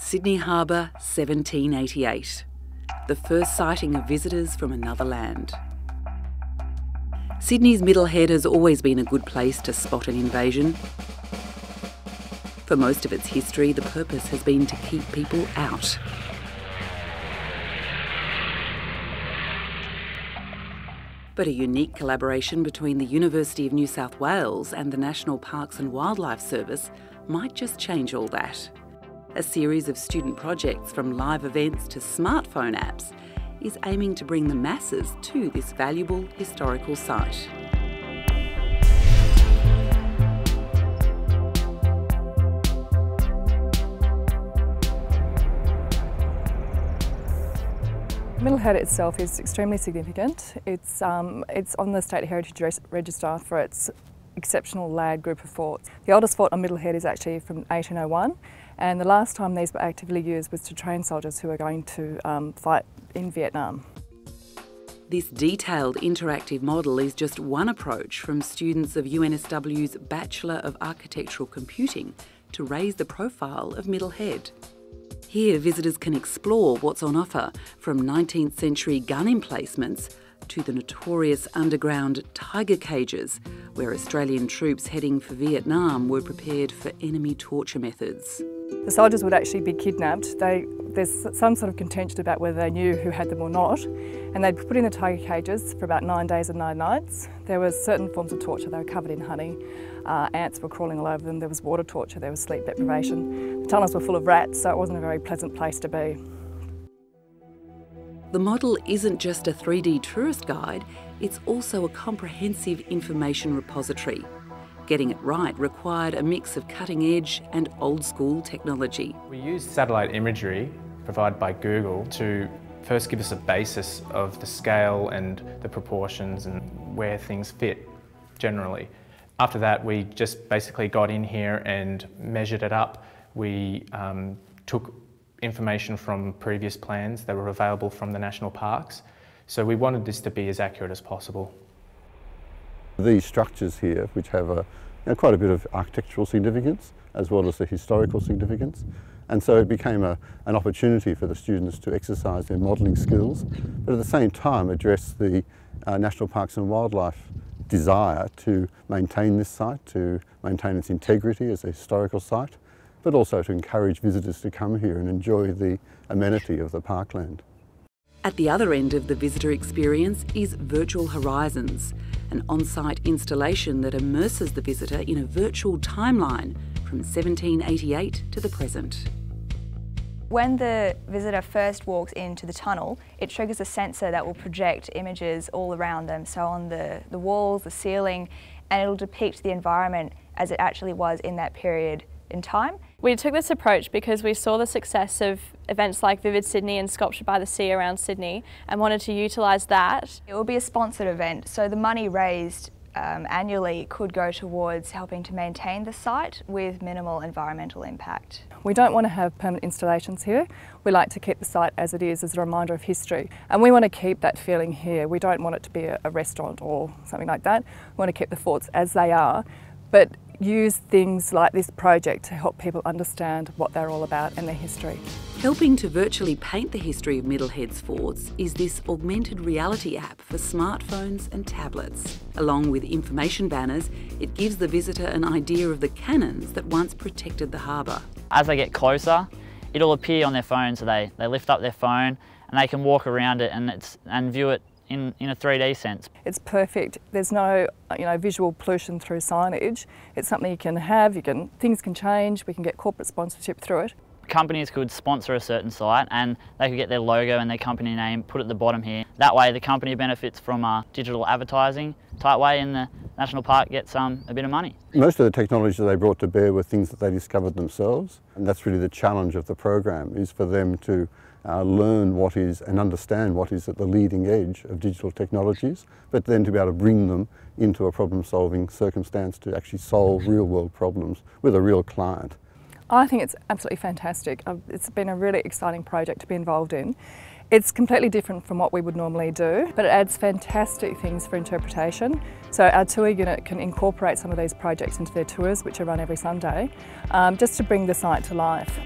Sydney Harbour, 1788. The first sighting of visitors from another land. Sydney's Middle Head has always been a good place to spot an invasion. For most of its history, the purpose has been to keep people out. But a unique collaboration between the University of New South Wales and the National Parks and Wildlife Service might just change all that. A series of student projects from live events to smartphone apps is aiming to bring the masses to this valuable historical site. Middlehead itself is extremely significant. It's, um, it's on the State Heritage Register for its exceptional layered group of forts. The oldest fort on Middlehead is actually from 1801 and the last time these were actively used was to train soldiers who were going to um, fight in Vietnam. This detailed interactive model is just one approach from students of UNSW's Bachelor of Architectural Computing to raise the profile of Middlehead. Here, visitors can explore what's on offer from 19th century gun emplacements to the notorious underground tiger cages, where Australian troops heading for Vietnam were prepared for enemy torture methods. The soldiers would actually be kidnapped. They, there's some sort of contention about whether they knew who had them or not, and they'd be put in the tiger cages for about nine days and nine nights. There was certain forms of torture. They were covered in honey. Uh, ants were crawling all over them. There was water torture. There was sleep deprivation. The tunnels were full of rats, so it wasn't a very pleasant place to be. The model isn't just a 3D tourist guide, it's also a comprehensive information repository. Getting it right required a mix of cutting edge and old school technology. We used satellite imagery provided by Google to first give us a basis of the scale and the proportions and where things fit generally. After that, we just basically got in here and measured it up. We um, took information from previous plans that were available from the national parks. So we wanted this to be as accurate as possible. These structures here, which have a, you know, quite a bit of architectural significance as well as the historical significance, and so it became a, an opportunity for the students to exercise their modelling skills, but at the same time address the uh, National Parks and Wildlife desire to maintain this site, to maintain its integrity as a historical site, but also to encourage visitors to come here and enjoy the amenity of the parkland. At the other end of the visitor experience is Virtual Horizons, an on-site installation that immerses the visitor in a virtual timeline from 1788 to the present. When the visitor first walks into the tunnel, it triggers a sensor that will project images all around them, so on the, the walls, the ceiling, and it'll depict the environment as it actually was in that period in time. We took this approach because we saw the success of events like Vivid Sydney and Sculpture by the Sea around Sydney and wanted to utilise that. It will be a sponsored event, so the money raised um, annually could go towards helping to maintain the site with minimal environmental impact. We don't want to have permanent installations here. We like to keep the site as it is, as a reminder of history. And we want to keep that feeling here. We don't want it to be a, a restaurant or something like that. We want to keep the forts as they are, but use things like this project to help people understand what they're all about and their history. Helping to virtually paint the history of Middlehead's forts is this augmented reality app for smartphones and tablets. Along with information banners, it gives the visitor an idea of the cannons that once protected the harbour. As they get closer, it'll appear on their phone, so they, they lift up their phone and they can walk around it and, it's, and view it in, in a 3D sense. It's perfect. There's no you know, visual pollution through signage. It's something you can have, you can, things can change, we can get corporate sponsorship through it. Companies could sponsor a certain site and they could get their logo and their company name put at the bottom here. That way the company benefits from a digital advertising type way and the National Park gets um, a bit of money. Most of the technologies that they brought to bear were things that they discovered themselves and that's really the challenge of the program is for them to uh, learn what is and understand what is at the leading edge of digital technologies, but then to be able to bring them into a problem solving circumstance to actually solve real world problems with a real client. I think it's absolutely fantastic. It's been a really exciting project to be involved in. It's completely different from what we would normally do, but it adds fantastic things for interpretation. So our tour unit can incorporate some of these projects into their tours, which are run every Sunday, um, just to bring the site to life.